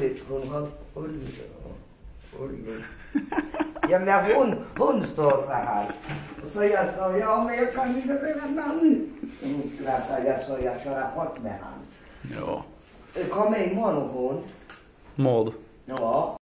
väldigt, hon har Ull, Ja men hon, hon står så här. Och så jag sa, ja men jag kan inte säga namn. Så jag sa, jag kör hårt med han. Ja. Kom imorgon hon. Maud. Ja.